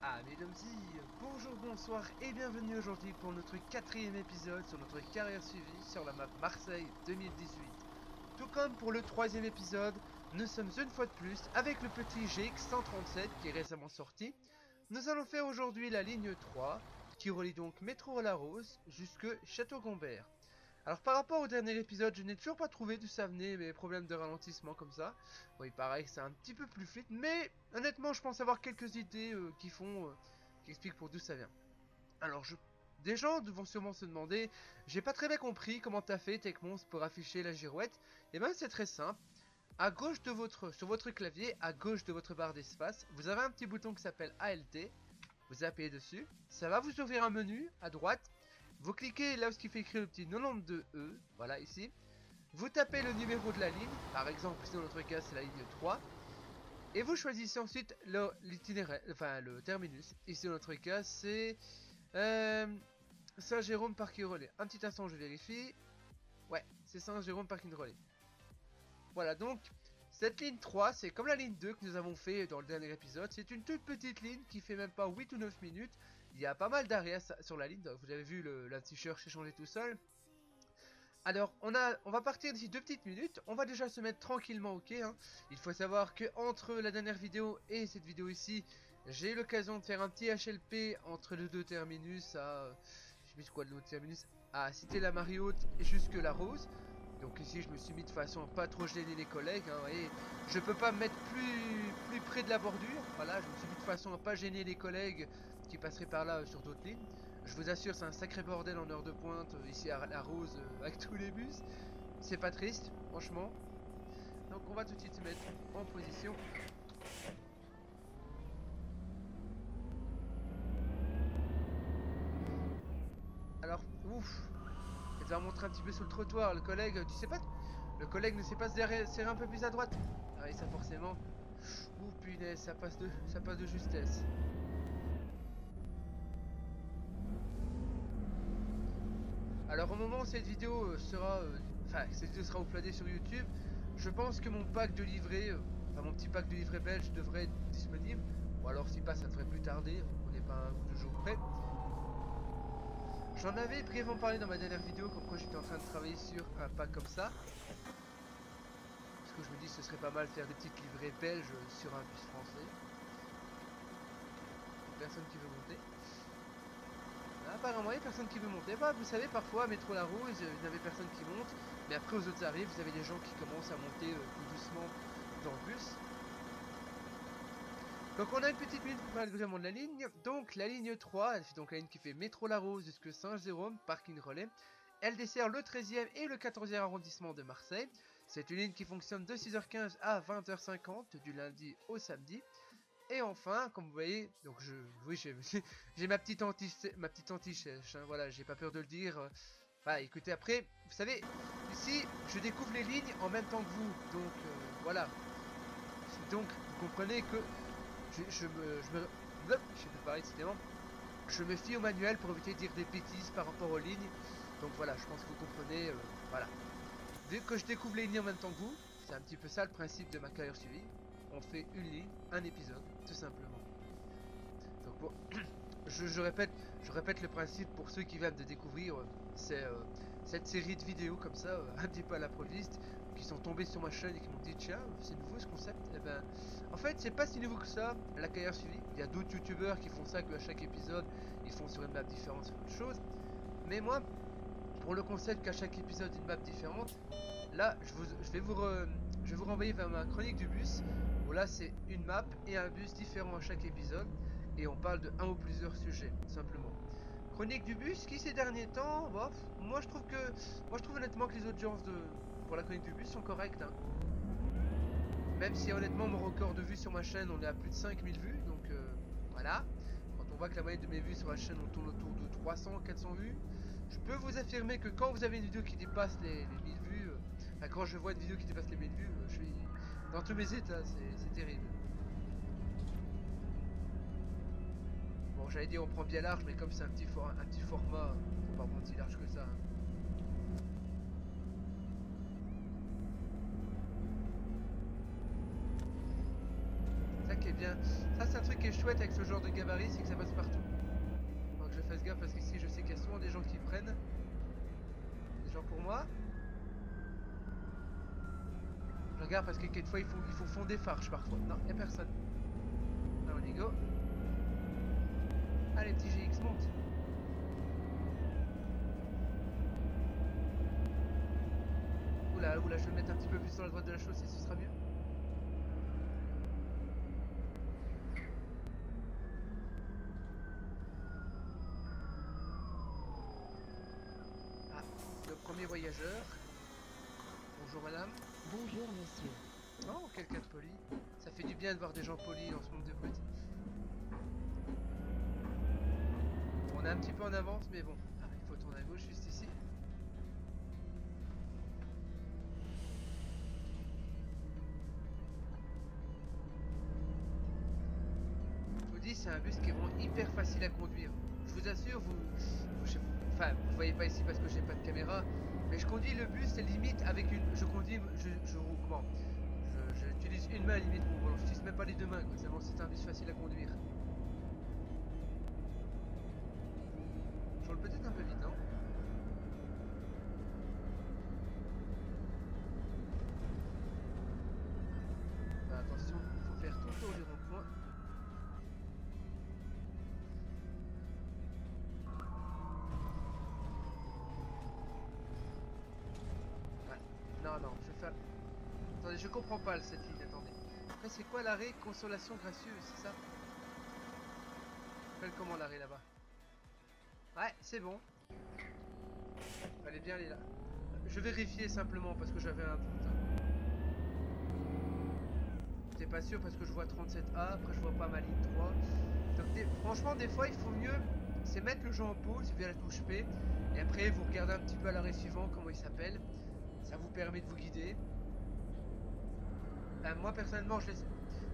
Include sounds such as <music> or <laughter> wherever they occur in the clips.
Ah mesdames y bonjour, bonsoir et bienvenue aujourd'hui pour notre quatrième épisode sur notre carrière suivie sur la map Marseille 2018. Tout comme pour le troisième épisode, nous sommes une fois de plus avec le petit GX137 qui est récemment sorti. Nous allons faire aujourd'hui la ligne 3 qui relie donc Métro La Rose jusque Château Gombert. Alors par rapport au dernier épisode, je n'ai toujours pas trouvé d'où ça venait mes problèmes de ralentissement comme ça. Oui, pareil, c'est un petit peu plus fluide, mais honnêtement, je pense avoir quelques idées euh, qui font, euh, qui expliquent pour d'où ça vient. Alors, je... des gens vont sûrement se demander, j'ai pas très bien compris comment t'as fait Techmons pour afficher la girouette. Et eh ben, c'est très simple. À gauche de votre, sur votre clavier, à gauche de votre barre d'espace, vous avez un petit bouton qui s'appelle ALT. Vous appuyez dessus, ça va vous ouvrir un menu à droite vous cliquez là où il fait écrire le petit 92E, voilà ici. Vous tapez le numéro de la ligne, par exemple ici dans notre cas c'est la ligne 3. Et vous choisissez ensuite l'itinéraire, enfin le terminus. Ici dans notre cas c'est euh, Saint-Jérôme Parking Relais. Un petit instant je vérifie. Ouais, c'est Saint-Jérôme Parking Relais. Voilà donc cette ligne 3, c'est comme la ligne 2 que nous avons fait dans le dernier épisode. C'est une toute petite ligne qui fait même pas 8 ou 9 minutes. Il y a pas mal d'arrêts sur la ligne, vous avez vu le, la t-shirt s'est changé tout seul. Alors, on, a, on va partir d'ici deux petites minutes. On va déjà se mettre tranquillement ok. Hein. Il faut savoir que entre la dernière vidéo et cette vidéo ici, j'ai eu l'occasion de faire un petit HLP entre les deux terminus à... Je plus quoi de l'autre terminus? À Cité la Mariotte et jusque la Rose. Donc ici, je me suis mis de façon à pas trop gêner les collègues. Hein, et je peux pas me mettre plus, plus près de la bordure. Voilà, je me suis mis de façon à pas gêner les collègues qui passeraient par là euh, sur d'autres lignes. Je vous assure, c'est un sacré bordel en heure de pointe euh, ici à la Rose euh, avec <laughs> tous les bus. C'est pas triste, franchement. Donc on va tout de suite se mettre en position. Alors, ouf, elle va montrer un petit peu sur le trottoir. Le collègue, tu sais pas, le collègue ne sait pas se serrer un peu plus à droite. Ah oui, ça forcément. Ouh punaise, ça passe de, ça passe de justesse. Alors au moment où cette vidéo euh, sera, euh, enfin cette vidéo sera uploadée sur YouTube, je pense que mon pack de livret, euh, enfin mon petit pack de livret belge devrait être disponible. Ou alors s'il passe, ça devrait plus tarder. On n'est pas un ou deux jours près. J'en avais brièvement parlé dans ma dernière vidéo, comme j'étais en train de travailler sur un pack comme ça. Parce que je me dis ce serait pas mal de faire des petites livrets belges sur un bus français. Personne qui veut monter. Apparemment, il n'y a personne qui veut monter. Bah, vous savez, parfois, métro La Rose, il n'y avait personne qui monte. Mais après, aux autres arrivent, vous avez des gens qui commencent à monter euh, tout doucement dans le bus. Donc, on a une petite minute pour parler vraiment de la ligne. Donc, la ligne 3, elle fait donc la ligne qui fait métro La Rose jusque Saint-Jérôme, parking relais. Elle dessert le 13e et le 14e arrondissement de Marseille. C'est une ligne qui fonctionne de 6h15 à 20h50 du lundi au samedi. Et enfin, comme vous voyez, donc je, oui, j'ai <laughs> ma petite anti, ma petite anti-chèche, hein, voilà, j'ai pas peur de le dire. Voilà, écoutez, après, vous savez, ici, je découvre les lignes en même temps que vous, donc euh, voilà. Donc, vous comprenez que je, me, je me, je sais parler décidément, je me fie au manuel pour éviter de dire des bêtises par rapport aux lignes. Donc voilà, je pense que vous comprenez, euh, voilà. Vu que je découvre les lignes en même temps que vous, c'est un petit peu ça le principe de ma carrière suivie on fait une ligne, un épisode, tout simplement. Donc <clears throat> je, répète, je répète le principe pour ceux qui viennent de découvrir euh, euh, cette série de vidéos comme ça, euh, <laughs> un petit peu à la qui sont tombés sur ma chaîne et qui m'ont dit tiens, c'est nouveau ce concept. Et eh ben, en fait, c'est pas si nouveau que ça. La carrière suivie, il y a d'autres youtubeurs qui font ça, que à chaque épisode, ils font sur une map différente, sur autre chose. Mais moi, pour le concept qu'à chaque épisode une map différente, là, je, vous, je vais vous, je vais vous renvoyer vers ma chronique du bus là c'est une map et un bus différent à chaque épisode et on parle de un ou plusieurs sujets simplement. Chronique du bus qui ces derniers temps, moi je trouve que moi je trouve honnêtement que les audiences de pour la chronique du bus sont correctes. Hein. Même si honnêtement mon record de vues sur ma chaîne on est à plus de 5000 vues donc euh, voilà. Quand on voit que la moyenne de mes vues sur ma chaîne on tourne autour de 300 400 vues, je peux vous affirmer que quand vous avez une vidéo qui dépasse les, 1000 vues, euh, quand je vois une vidéo qui dépasse les 1000 vues, euh, je suis dans tous mes états, c'est terrible. Bon, j'allais dire on prend bien large, mais comme c'est un petit, un petit format, faut pas prendre si large que ça. Hein. Bien. Ça, c'est un truc qui est chouette avec ce genre de gabarit, c'est que ça passe partout. Donc je fasse gaffe parce qu'ici, je sais qu'il y a souvent des gens qui prennent. Des gens pour moi. Regarde parce que quelquefois, il faut, il faut fond des farches parfois. Non, il a personne. Là, on y go. Allez, petit GX, monte. Oula, oula, je vais me mettre un petit peu plus sur la droite de la chaussée, ce sera mieux. Ah, le premier voyageur. Bonjour madame. Bonjour monsieur. Oh, quelqu'un de poli. Ça fait du bien de voir des gens polis dans ce monde de brut. On est un petit peu en avance, mais bon. Ah, il faut tourner à gauche juste ici. Je vous dis, c'est un bus qui est vraiment hyper facile à conduire. Je vous assure, vous, vous- je- enfin, vous voyez pas ici parce que j'ai pas de caméra, mais je conduis le bus limite avec une, je conduis, je, je comment, je- j'utilise une main limite pour volant. J'utilise même pas les deux mains. Tellement c'est un bus facile à conduire. Attendez, je comprends pas cette ligne, attendez. Après, c'est quoi l'arrêt Consolation gracieuse, c'est ça? Appelle comment l'arrêt là-bas? Ouais, c'est bon. Fallait bien aller là. Je vérifiais simplement parce que j'avais un doute. J'étais pas sûr parce que je vois 37A, après je vois pas ma ligne 3. Donc franchement, des fois, il faut mieux, c'est mettre le jeu en pause via la touche P, et après vous regardez un petit peu à l'arrêt suivant comment il s'appelle. Ça vous permet de vous guider. Moi personnellement, je laisse,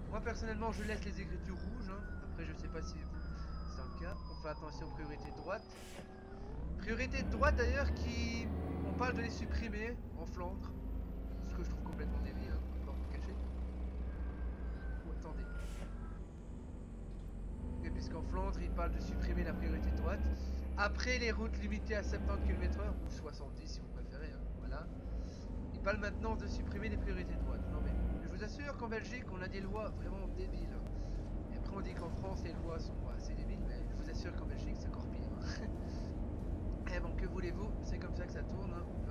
moi personnellement, je laisse les écritures rouges. hein. Après, je sais pas si c'est le cas. On fait attention priorité de droite. Priorité de droite d'ailleurs qui, on parle de les supprimer en Flandre, ce que je trouve complètement débile, hein, on le cacher. Attendez. Et puisqu'en Flandre, ils parlent de supprimer la priorité de droite. Après les routes limitées à 70 km/h, ou 70 si vous préférez, hein, voilà. Ils parlent maintenant de supprimer les priorités de droite. Non mais, je vous assure qu'en Belgique, on a des lois vraiment débiles. Et après on dit qu'en France, les lois sont assez débiles, mais je vous assure qu'en Belgique, c'est encore pire. <laughs> Eh bon, que voulez-vous? C'est comme ça que ça tourne, hein, on.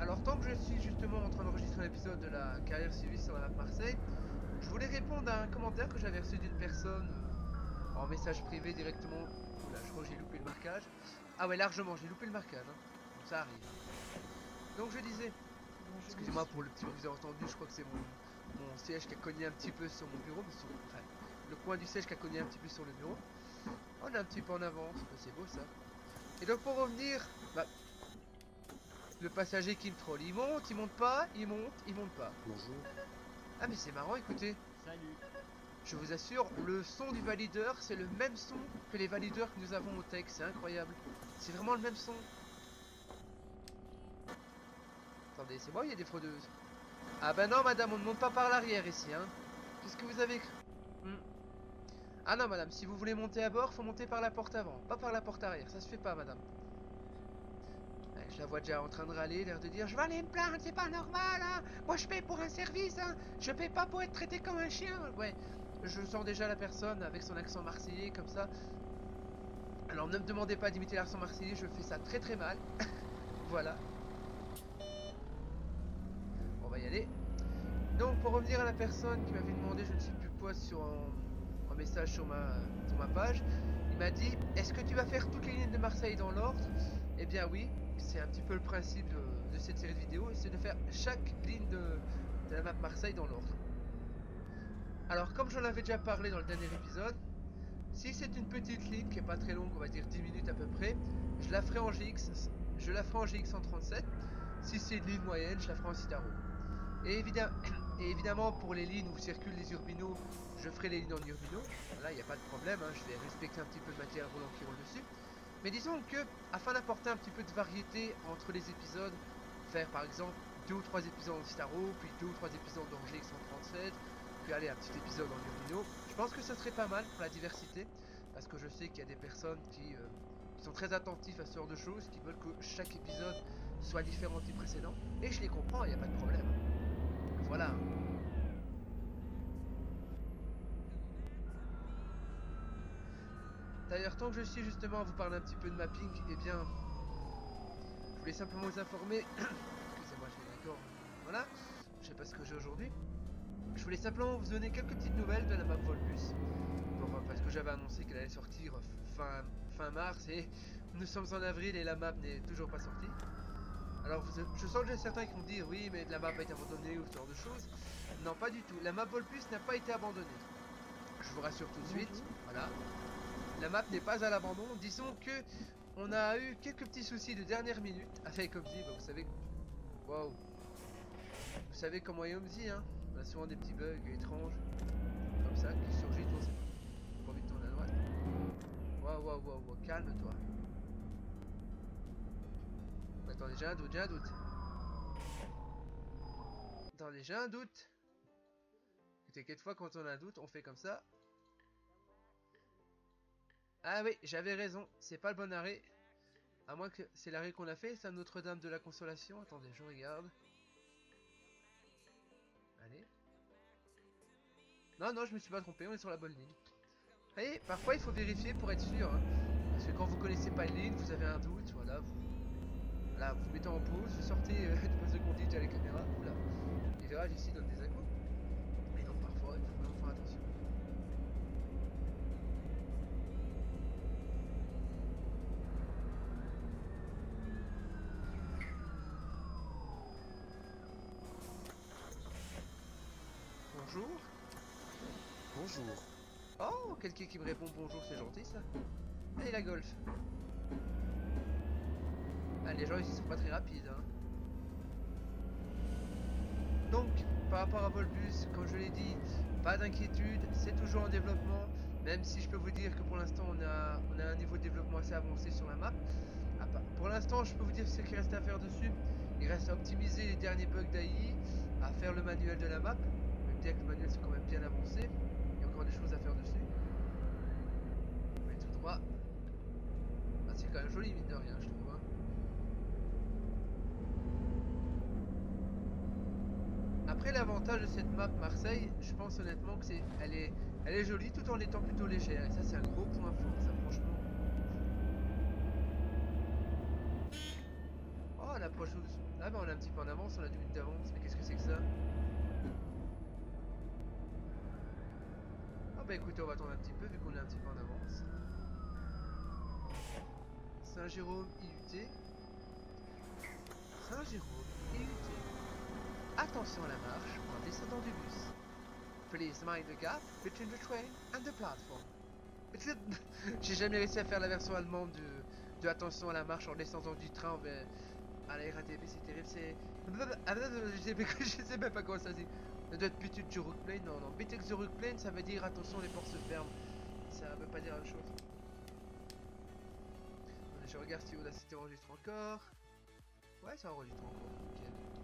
Alors, tant que je suis justement en train d'enregistrer un épisode de la carrière suivie sur la Marseille, je voulais répondre à un commentaire que j'avais reçu d'une personne en message privé directement. Oula, je crois que j'ai loupé le marquage. Ah ouais, largement, j'ai loupé le marquage. hein. Donc ça arrive. Donc je disais, Excusez-moi pour le petit bruit que vous avez entendu, je crois que c'est mon, mon siège qui a cogné un petit peu sur mon bureau, mais sur- enfin, le coin du siège qui a cogné un petit peu sur le bureau. On est un petit peu en avance, c'est beau ça. Et donc pour revenir, bah, le passager qui me troll, il monte, il monte pas, il monte, il monte pas. Bonjour. Ah mais c'est marrant, écoutez, Salut. Je vous assure, le son du valideur, c'est le même son que les valideurs que nous avons au tech, c'est incroyable. C'est vraiment le même son. Attendez, c'est moi il y a des fraudeuses? Ah bah non madame, on ne monte pas par l'arrière ici, hein. Qu'est-ce que vous avez cru Hmm. Ah non madame, si vous voulez monter à bord, faut monter par la porte avant, pas par la porte arrière, ça se fait pas madame. Je la vois déjà en train de râler, l'air de dire Je vais aller me plaindre, c'est pas normal, hein Moi je paye pour un service, hein Je paye pas pour être traité comme un chien Ouais, je sens déjà la personne avec son accent marseillais comme ça. Alors ne me demandez pas d'imiter l'accent marseillais, je fais ça très très mal. <laughs> voilà. On va y aller. Donc pour revenir à la personne qui m'avait demandé je ne sais plus quoi sur un, message sur ma, page, il m'a dit est-ce que tu vas faire toutes les lignes de Marseille dans l'ordre? Eh bien oui, c'est un petit peu le principe de, cette série de vidéos, c'est de faire chaque ligne de la map Marseille dans l'ordre. Alors comme j'en avais déjà parlé dans le dernier épisode, si c'est une petite ligne qui est pas très longue, on va dire 10 minutes à peu près, je la ferai en GX, je la ferai en GX 137. Si c'est une ligne moyenne, je la ferai en Citaro. Et, évidemment, et évidemment, pour les lignes où circulent les urbinos, je ferai les lignes en urbino. Là, il n'y a pas de problème, hein, je vais respecter un petit peu le matériel roulant qui roule dessus. Mais disons que, afin d'apporter un petit peu de variété entre les épisodes, faire par exemple deux ou trois épisodes en Staro, puis deux ou trois épisodes dans GX137, aller un petit épisode en Urino, je pense que ça serait pas mal pour la diversité, parce que je sais qu'il y a des personnes qui, euh, sont très attentifs à ce genre de choses, qui veulent que chaque épisode soit différent du précédent, et je les comprends, il n'y a pas de problème. Voilà. D'ailleurs, tant que je suis justement à vous parler un petit peu de mapping, eh bien, je voulais simplement vous informer. <coughs> Excusez-moi, je suis d'accord. Voilà, je sais pas ce que j'ai aujourd'hui. Je voulais simplement vous donner quelques petites nouvelles de la map Volbus. Bon, parce que j'avais annoncé qu'elle allait sortir fin, fin mars et nous sommes en avril et la map n'est toujours pas sortie. Alors, je sens que j'ai certains qui vont dire oui, mais la map a été abandonnée ou ce genre de choses. Non, pas du tout. La map Volbus n'a pas été abandonnée. Je vous rassure tout de suite. Voilà la map n'est pas à l'abandon. Disons que on a eu quelques petits soucis de dernière minute avec Omzi. Bah, vous savez, waouh, vous savez comment est Omzi, hein On a souvent des petits bugs étranges comme ça qui surgissent. On pas envie de tourner à droite. Waouh, waouh, waouh, wow. calme-toi. Attendez, j'ai un doute, j'ai un doute. Attendez, j'ai un doute. Écoutez, quelquefois quand on a un doute, on fait comme ça. Ah oui, j'avais raison, c'est pas le bon arrêt. À moins que c'est l'arrêt qu'on a fait, c'est Notre-Dame de la Consolation. Attendez, je regarde. Non, non, je me suis pas trompé, on est sur la bonne ligne. Et parfois il faut vérifier pour être sûr. Hein. Parce que quand vous connaissez pas une ligne, vous avez un doute, voilà. Vous, voilà, vous mettez en pause, vous sortez euh, <laughs> du poste de conduite à la caméra. Oula, les virages ici donnent des accos. Mais donc parfois, il faut vraiment faire attention. Bonjour. Bonjour. Oh, quelqu'un qui me répond bonjour, c'est gentil ça. Allez la golf. Ah, les gens ici sont pas très rapides. Hein. Donc, par rapport à Volbus, comme je l'ai dit, pas d'inquiétude, c'est toujours en développement. Même si je peux vous dire que pour l'instant on a, on a un niveau de développement assez avancé sur la map. Ah, pour l'instant, je peux vous dire ce qu'il reste à faire dessus. Il reste à optimiser les derniers bugs d'AI, à faire le manuel de la map c'est quand même bien avancé. Il y a encore des choses à faire dessus. Mais tout droit. Ah, c'est quand même joli mine de rien je trouve. Hein. Après l'avantage de cette map Marseille, je pense honnêtement que c'est elle est elle est jolie tout en étant plutôt légère. Et ça c'est un gros point fort ça franchement. Oh l'approche Ah bah on est un petit peu en avance, on a 10 minutes d'avance, mais qu'est-ce que c'est que ça? Bah écoutez, on va attendre un petit peu vu qu'on est un petit peu en avance. Saint-Jérôme IUT. Saint-Jérôme IUT. Attention à la marche en descendant du bus. Please mind the gap between the train and the platform. <laughs> J'ai jamais réussi à faire la version allemande de, attention à la marche en descendant du train vers à la RATP, c'est terrible, c'est... <laughs> Je sais même pas comment ça se dit. Ça doit être Butut du Rookplane, non, non. Bitex the Rookplane, ça veut dire attention, les portes se ferment. Ça veut pas dire la même chose. Je regarde si Audacity enregistre encore. Ouais, ça enregistre encore, nickel.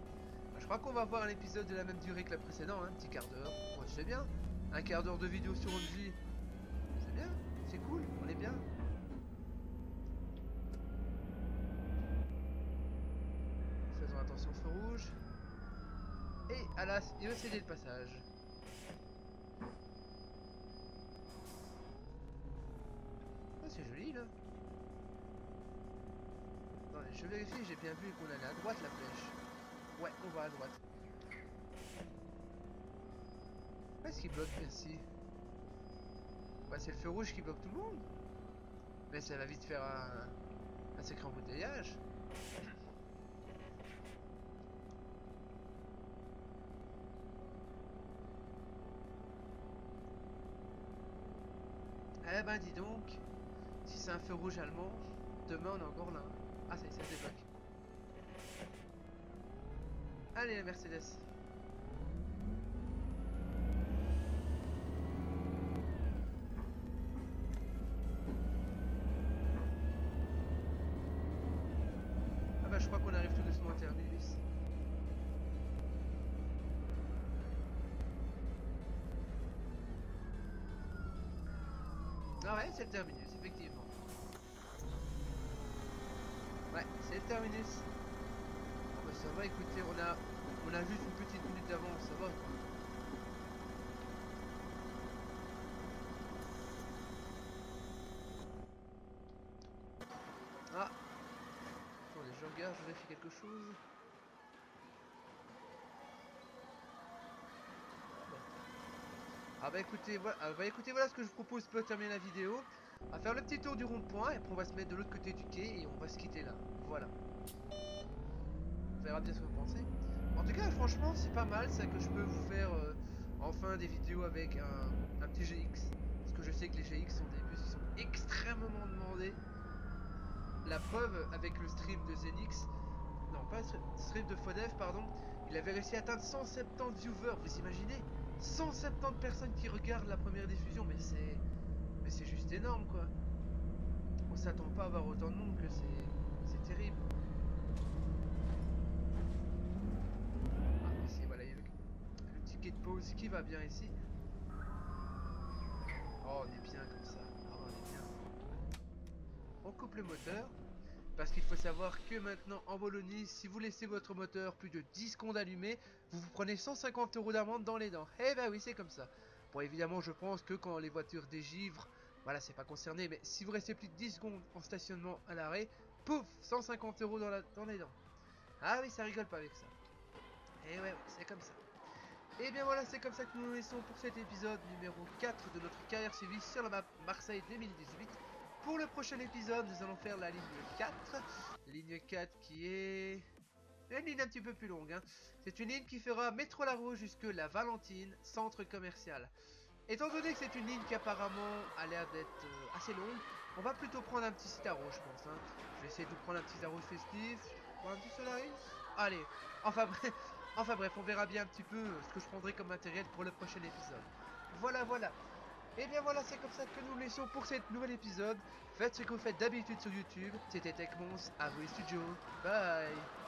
Je crois qu'on va voir un épisode de la même durée que la précédente, hein, un petit quart d'heure. Ouais, c'est bien. Un quart d'heure de vidéo sur Onzi. C'est bien, c'est cool, on est bien. Faisons attention au feu rouge. Et à la... il va céder le passage. Ah, c'est joli là. Attendez, je vérifie, j'ai bien vu qu'on allait à droite la flèche. Ouais, on va à droite. Qu'est-ce qui bloque ici Bah c'est le feu rouge qui bloque tout le monde. Mais ça va vite faire un, un sacré embouteillage. Eh ben dis donc, si c'est un feu rouge allemand, demain on est encore là. Ah ça y est, ça débloque. Allez, la Mercedes. Ah bah, je crois qu'on arrive tout doucement à Terminus. Ah ouais, c'est le terminus, effectivement. Ouais, c'est le terminus. Écoutez, on a, juste une petite minute d'avance, ça va. Ah Attendez, je regarde, je vérifie quelque chose. Ah bah écoutez, voilà, ah bah écoutez, voilà ce que je vous propose pour terminer la vidéo. On va faire le petit tour du rond-point et puis on va se mettre de l'autre côté du quai et on va se quitter là. Voilà. On verra bien ce que vous pensez. En tout cas, franchement, c'est pas mal ça que je peux vous faire euh, enfin des vidéos avec un, petit GX. Parce que je sais que les GX sont des bus qui sont extrêmement demandés. La preuve avec le stream de Zenix, non pas stream de Fodev, pardon, il avait réussi à atteindre 170 viewers, vous imaginez? 170 personnes qui regardent la première diffusion, mais c'est mais c'est juste énorme quoi. On s'attend pas à avoir autant de monde que c'est terrible. Ah ici voilà, il y a le, qui va bien ici? Oh on est bien comme ça. Oh, on coupe le moteur. Parce qu'il faut savoir que maintenant en Bolognie, si vous laissez votre moteur plus de 10 secondes allumé, vous prenez 150 euros d'amende dans les dents. Eh ben oui, c'est comme ça. Bon, évidemment, je pense que quand les voitures dégivrent, voilà, c'est pas concerné, mais si vous restez plus de 10 secondes en stationnement à l'arrêt, pouf, 150 euros dans, dans les dents. Ah oui, ça rigole pas avec ça. Et ouais, c'est comme ça. Et bien voilà, c'est comme ça que nous nous laissons pour cet épisode numéro 4 de notre carrière suivie sur la map Marseille 2018. Pour le prochain épisode, nous allons faire la ligne 4. Ligne 4 qui est... Une ligne un petit peu plus longue. Hein. C'est une ligne qui fera métro Laro jusque la Valentine, centre commercial. Étant donné que c'est une ligne qui apparemment a l'air d'être euh, assez longue, on va plutôt prendre un petit Citaro, je pense. Hein. Je vais essayer de prendre un petit Citaro festif. Un petit Solaris Allez, enfin <laughs> bref, enfin bref, on verra bien un petit peu ce que je prendrai comme matériel pour le prochain épisode. Voilà, voilà. Et bien voilà, c'est comme ça que nous laissons pour cet nouvel épisode. Faites ce que vous faites d'habitude sur YouTube. C'était TechMons, à vous les studios. Bye